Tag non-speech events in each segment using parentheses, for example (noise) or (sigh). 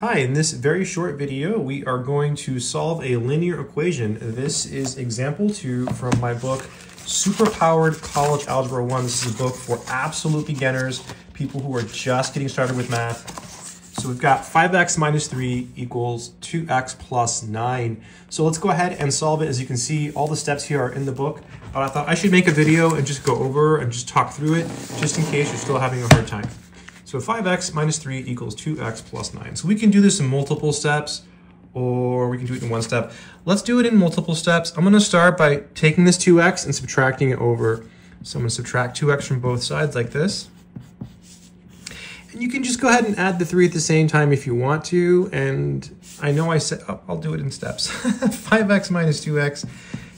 Hi, in this very short video, we are going to solve a linear equation. This is example two from my book, Superpowered College Algebra 1. This is a book for absolute beginners, people who are just getting started with math. So we've got 5x minus 3 equals 2x plus 9. So let's go ahead and solve it. As you can see, all the steps here are in the book, but I thought I should make a video and just go over and just talk through it, just in case you're still having a hard time. So 5x minus 3 equals 2x plus 9. So we can do this in multiple steps, or we can do it in one step. Let's do it in multiple steps. I'm going to start by taking this 2x and subtracting it over. So I'm going to subtract 2x from both sides like this. And you can just go ahead and add the 3 at the same time if you want to. And I know I said, oh, I'll do it in steps. (laughs) 5x minus 2x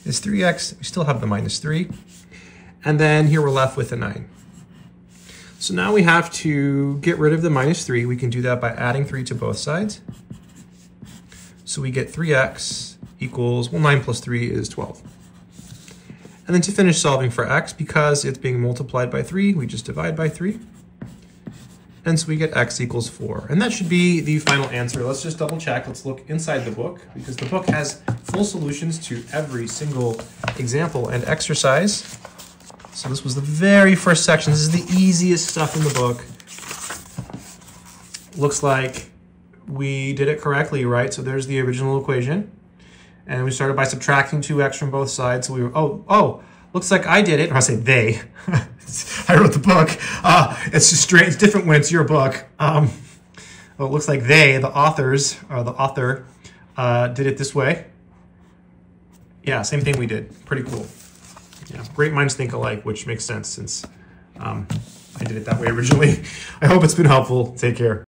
is 3x. We still have the minus 3. And then here we're left with a 9. So now we have to get rid of the minus 3. We can do that by adding 3 to both sides. So we get 3x equals, well, 9 plus 3 is 12. And then to finish solving for x, because it's being multiplied by 3, we just divide by 3. And so we get x equals 4. And that should be the final answer. Let's just double check. Let's look inside the book, because the book has full solutions to every single example and exercise. So this was the very first section. This is the easiest stuff in the book. Looks like we did it correctly, right? So there's the original equation. And we started by subtracting 2x from both sides. So we were, oh, oh, looks like I did it. Or I say they. (laughs) I wrote the book. Uh, it's just it's different when it's your book. Um, well, it looks like they, the authors, or the author, uh, did it this way. Yeah, same thing we did. Pretty cool yeah, great minds think alike, which makes sense since um, I did it that way originally. (laughs) I hope it's been helpful. Take care.